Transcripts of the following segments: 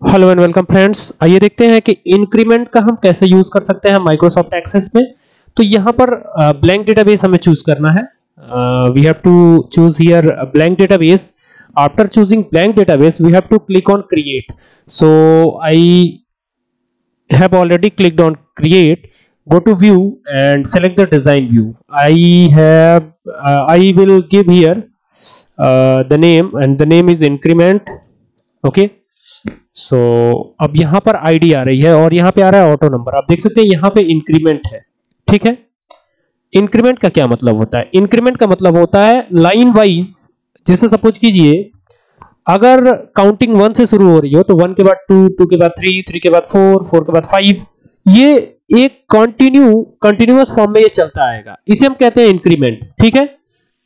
Hello and welcome friends आइए देखते हैं कि इंक्रीमेंट का हम कैसे यूज़ कर सकते हैं माइक्रोसॉफ्ट एक्सेस में। तो यहाँ पर ब्लैंक डेटाबेस हमें चूज़ करना है। We have to choose here blank database after choosing blank database we have to click on create so I already clicked on create go to view and select the design view. I have uh, i will give here uh, the name and the name is increment. Okay? So so, अब यहाँ पर ID आ रही है और यहाँ पे आ रहा है ऑटो नंबर आप देख सकते हैं यहाँ पे इंक्रीमेंट है। ठीक है? इंक्रीमेंट का क्या मतलब होता है? इंक्रीमेंट का मतलब होता है लाइन वाइज जैसे सपोज़ कीजिए अगर काउंटिंग वन से शुरू हो रही हो तो वन के बाद टू टू के बाद थ्री थ्री के बाद फोर फोर के बाद फाइव ये एक कंटिन्यू कंटिन्यूअस फॉर्म में ये चलता आएगा। इसे हम कहते हैं इंक्रीमेंट ठीक है?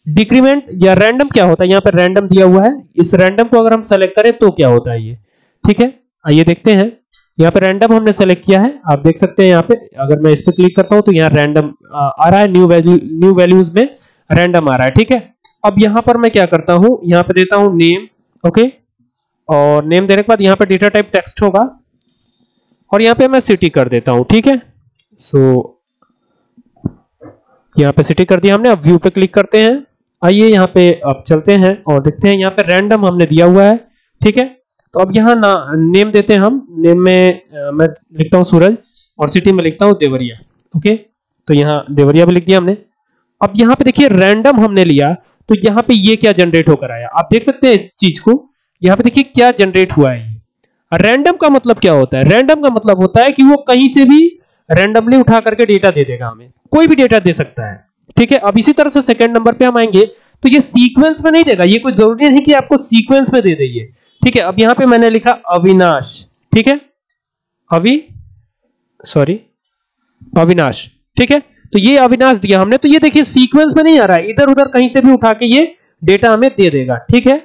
डिक्रीमेंट या रैंडम क्या होता है? यहाँ पर रैंडम दिया हुआ है। इस रैंडम को अगर हम सेलेक्ट करें तो क्या होता है ये? ठीक है? आइए देखते हैं। यहाँ पे रैंडम हमने सेलेक्ट किया है। आप देख सकते हैं यहाँ पे, अगर मैं इस पर क्लिक करता हूँ तो यहाँ रैंडम आ रहा है न्यू वैल्यू न्यू वैल्यूज़ में रैंडम आ रहा है, ठीक है? अब यहाँ पर मैं क्या करता हूँ? यहाँ पे देता हूँ नेम ओके और नेम देने के बाद यहाँ पे डेटा टाइप टेक्स्ट होगा। और यहाँ पे मैं सिटी कर देता हूँ, ठीक है? सो यहाँ पे सिटी कर दिया हमने। अब व्यू पे क्लिक करते हैं। आइए यहाँ पे अब चलते हैं और देखते हैं। यहाँ पे रैंडम हमने दिया हुआ है, ठीक है? तो अब यहाँ ना नेम देते हैं हम। नेम में आ, मैं लिखता हूँ सूरज और सिटी में लिखता हूँ देवरिया ओके तो यहाँ देवरिया भी लिख दिया हमने। अब यहाँ पे देखिए रैंडम हमने लिया तो यहाँ पे ये क्या जनरेट होकर आया? आप देख सकते हैं इस चीज़ को। यहाँ पे देखिए क्या जनरेट हुआ है। रैंडम का मतलब क्या होता है? रैंडम का मतलब होता है कि वो कहीं से भी रैंडमली उठा करके डेटा दे देगा हमें। कोई भी डेटा दे सकता है ठीक है? अब इसी तरह से सेकंड नंबर पे हम आएँगे तो ये सीक्वेंस में नहीं देगा। ये कोई ज़रूरी नहीं कि आपको सीक्वेंस में दे दे ये। ठीक है, अब यहाँ पे मैंने लिखा अविनाश, ठीक है? अवि सॉरी अविनाश, ठीक है? तो ये अविनाश दिया हमने तो ये देखिए सीक्वेंस में नहीं आ रहा है इधर उधर कहीं से भी उठा के ये डेटा हमें दे देगा, ठीक है?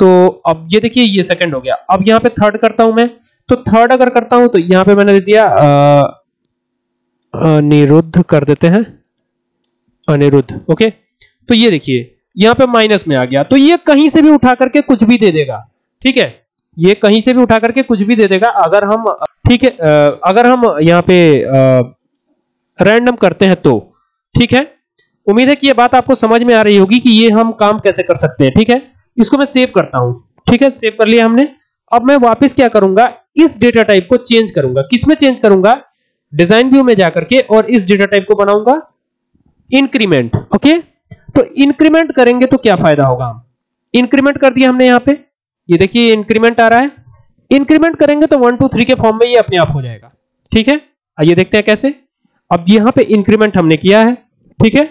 तो अब ये देखिए, ये सेकंड हो गया। अब यहाँ पे थर्ड करता हूँ मैं तो थर्ड अगर करता हूँ तो यहाँ पे मैंने दे दिया अनिरुद्ध कर देते हैं, अनिरुद्ध ओके तो ये देखिए, यहाँ पे माइनस में आ गया तो ये कहीं से भी उठा करके कुछ भी दे देगा। ठीक है? ये कहीं से भी उठा करके कुछ भी दे देगा। अगर हम, ठीक है अगर हम यहाँ पे रैंडम करते हैं तो ठीक है? उम्मीद है कि ये बात आपको समझ में आ रही होगी कि ये हम काम कैसे कर सकते हैं, ठीक है? इसको मैं सेव करता हूँ, ठीक है? सेव कर लिया हमने। अब मैं वापस क्या करूँगा? इस डेटा टाइप को चेंज करूँगा। किसमें चेंज करूँगा? डिज़ाइन व्यू में जाकर के और इस डेटा टाइप को बनाऊँगा। इंक्रीमेंट ओके तो इंक्रीमेंट करेंगे तो क्या फ़ायदा होगा? हम इंक्रीमेंट कर दिया हमने यहाँ पे। ये देखिए इंक्रीमेंट आ रहा है। इंक्रीमेंट करेंगे तो वन टू थ्री के फॉर्म में ये अपने आप हो जाएगा। ठीक है? आइए देखते हैं कैसे। अब यहाँ पे इंक्रीमेंट हमने किया है। ठीक है?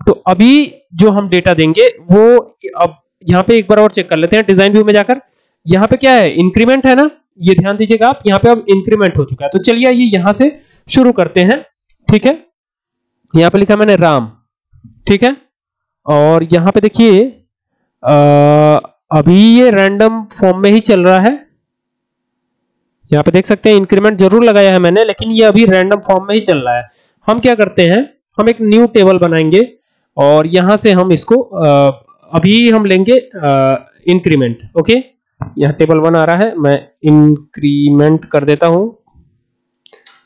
तो अभी जो हम डेटा देंगे, वो अब यहाँ पे एक बार और चेक कर लेते हैं डिज़ाइन व्यू में जाकर। यहाँ पे क्या है? इंक्रीमेंट है ना? ये ध्यान दीजिएगा आप, यहाँ पे अब इंक्रीमेंट हो चुका है। तो चलिए ये यहाँ से शुरू करते हैं। ठीक है? यहाँ पे लिखा मैंने राम। ठीक है? और यहाँ पे देखिए अभी ये रैंडम फॉर्म में ही चल रहा है। यहाँ पे देख सकते हैं इंक्रीमेंट ज़रूर लगाया है मैंने, लेकिन ये अभी रैंडम फॉर्म में ही चल रहा है। हम क्या करते हैं, हम एक न्यू टेबल बनाएँगे और यहाँ से हम इसको अभी हम लेंगे इंक्रीमेंट ओके यहाँ टेबल वन आ रहा है, मैं इंक्रीमेंट कर देता हूँ,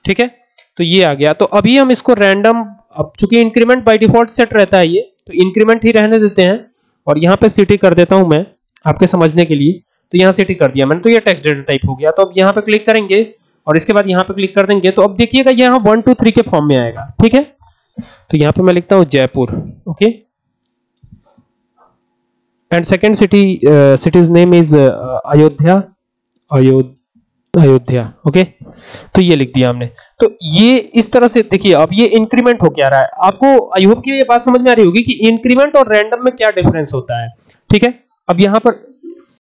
ठीक है? तो ये आ गया। तो अभी हम इसको रैंडम अब चूँकि इंक्रीमेंट बाय डिफ़ॉल्ट सेट रहता है ये तो इंक्रीमेंट ही रहने देते हैं और यहाँ पे सिटी कर देता हूँ मैं। आपके समझने के लिए तो यहाँ सिटी कर दिया। मैंने तो ये टेक्स्ट डेटा टाइप हो गया। तो अब यहाँ पे क्लिक करेंगे और इसके बाद यहाँ पे क्लिक कर देंगे तो अब देखिएगा यहाँ वन टू थ्री के फॉर्म में आएगा। ठीक है? तो यहाँ पे मैं लिखता हूँ Jaipur. Okay and second city cities name is Ayodhya Ayodhya okay तो ये लिख दिया हमने। तो ये इस तरह से, देखिए, अब ये इंक्रीमेंट हो क्या रहा है। आपको आई होप कि ये बात समझ में आ रही होगी कि इंक्रीमेंट और रैंडम में क्या डिफरेंस होता है। ठीक है? अब यहाँ पर